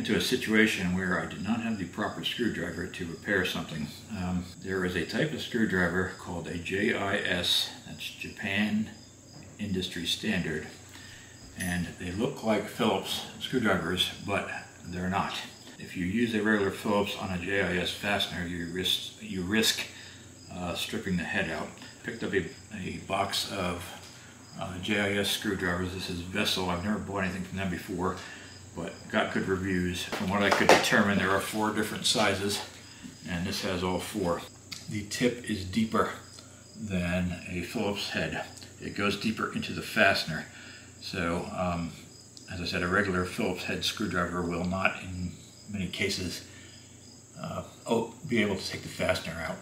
into a situation where I did not have the proper screwdriver to repair something. Um, there is a type of screwdriver called a JIS, that's Japan Industry Standard, and they look like Phillips screwdrivers, but they're not. If you use a regular Phillips on a JIS fastener, you risk, you risk uh, stripping the head out. Picked up a, a box of uh, JIS screwdrivers. This is Vessel. I've never bought anything from them before, but got good reviews. From what I could determine, there are four different sizes, and this has all four. The tip is deeper than a Phillips head. It goes deeper into the fastener. So, um, as I said, a regular Phillips head screwdriver will not, in many cases, uh, oh, be able to take the fastener out.